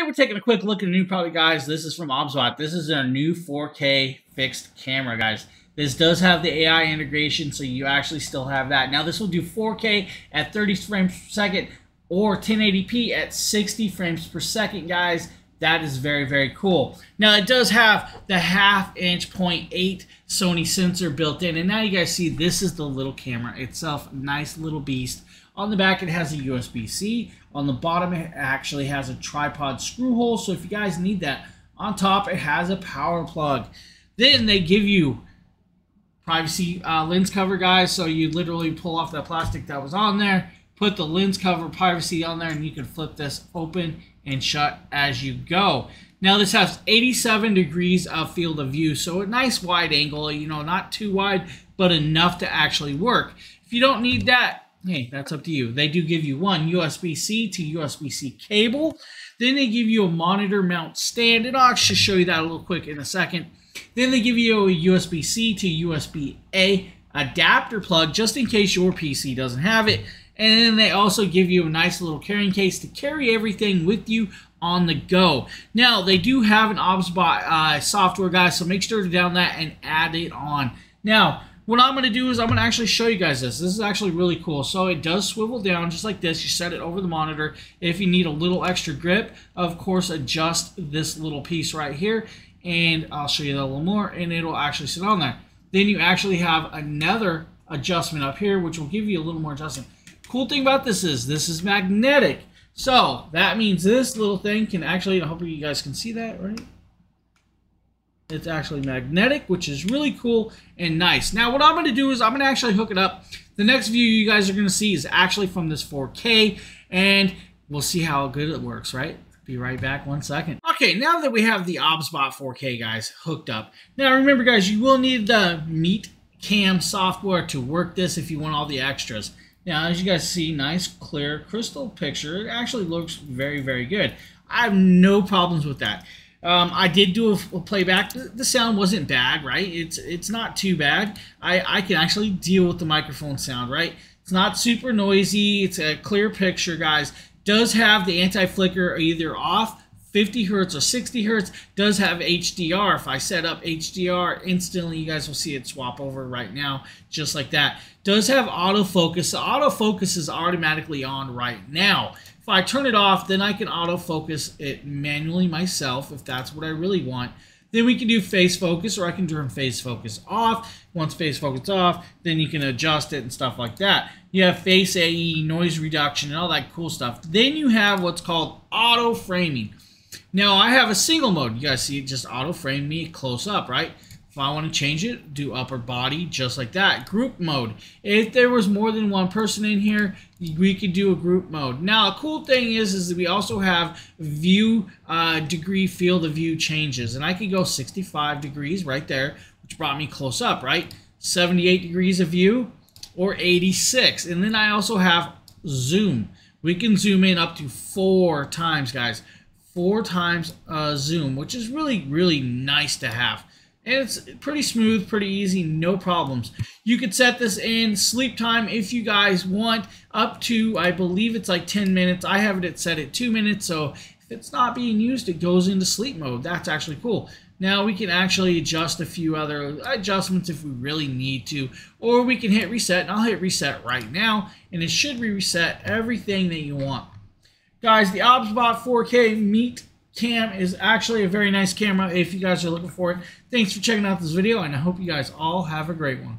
Today we're taking a quick look at a new product, guys. This is from OBSBot. This is our new 4K fixed camera, guys. This does have the AI integration, so you actually still have that. Now, this will do 4K at 30 frames per second or 1080p at 60 frames per second, guys. That is very, very cool. Now, it does have the half-inch 0.8 Sony sensor built in. And now you guys see this is the little camera itself. Nice little beast. On the back, it has a USB-C. On the bottom, it actually has a tripod screw hole. So if you guys need that. On top, it has a power plug. Then they give you privacy uh, lens cover, guys. So you literally pull off that plastic that was on there, put the lens cover privacy on there, and you can flip this open and shut as you go. Now this has 87 degrees of field of view, so a nice wide angle, you know, not too wide, but enough to actually work. If you don't need that, hey, that's up to you. They do give you one USB-C to USB-C cable. Then they give you a monitor mount stand, and I'll actually show you that a little quick in a second. Then they give you a USB-C to USB-A adapter plug just in case your PC doesn't have it. And then they also give you a nice little carrying case to carry everything with you on the go. Now, they do have an OBSBot uh, software, guys, so make sure to download that and add it on. Now, what I'm going to do is I'm going to actually show you guys this. This is actually really cool. So it does swivel down just like this. You set it over the monitor. If you need a little extra grip, of course, adjust this little piece right here. And I'll show you that a little more, and it'll actually sit on there. Then you actually have another adjustment up here, which will give you a little more adjustment. Cool thing about this is this is magnetic. So that means this little thing can actually, I hope you guys can see that, right? It's actually magnetic, which is really cool and nice. Now, what I'm going to do is I'm going to actually hook it up. The next view you guys are going to see is actually from this 4K, and we'll see how good it works, right? Be right back one second. Okay, now that we have the OBSBot 4K, guys, hooked up. Now, remember, guys, you will need the Meet Cam software to work this if you want all the extras. Now, as you guys see, nice, clear, crystal picture. It actually looks very, very good. I have no problems with that. Um, I did do a, a playback. The, the, sound wasn't bad, right? It's it's not too bad. I, I can actually deal with the microphone sound, right? It's not super noisy. It's a clear picture, guys. Does have the anti-flicker either off 50 hertz or 60 hertz does have HDR. If I set up HDR instantly, you guys will see it swap over right now, just like that. Does have autofocus. The autofocus is automatically on right now. If I turn it off, then I can autofocus it manually myself if that's what I really want. Then we can do face focus or I can turn face focus off. Once face focus off, then you can adjust it and stuff like that. You have face AE, noise reduction, and all that cool stuff. Then you have what's called auto framing. Now I have a single mode. You guys see it just auto frame me close up, right? If I want to change it, do upper body just like that. Group mode. If there was more than one person in here, we could do a group mode. Now, a cool thing is, is that we also have view uh, degree field of view changes. And I could go 65 degrees right there, which brought me close up, right? 78 degrees of view or 86. And then I also have zoom. We can zoom in up to four times, guys four times uh, zoom, which is really, really nice to have. And it's pretty smooth, pretty easy, no problems. You could set this in sleep time if you guys want, up to, I believe it's like 10 minutes. I have it set at 2 minutes, so if it's not being used, it goes into sleep mode. That's actually cool. Now we can actually adjust a few other adjustments if we really need to, or we can hit reset, and I'll hit reset right now, and it should reset everything that you want. Guys, the OBSBot 4K Meet Cam is actually a very nice camera if you guys are looking for it. Thanks for checking out this video, and I hope you guys all have a great one.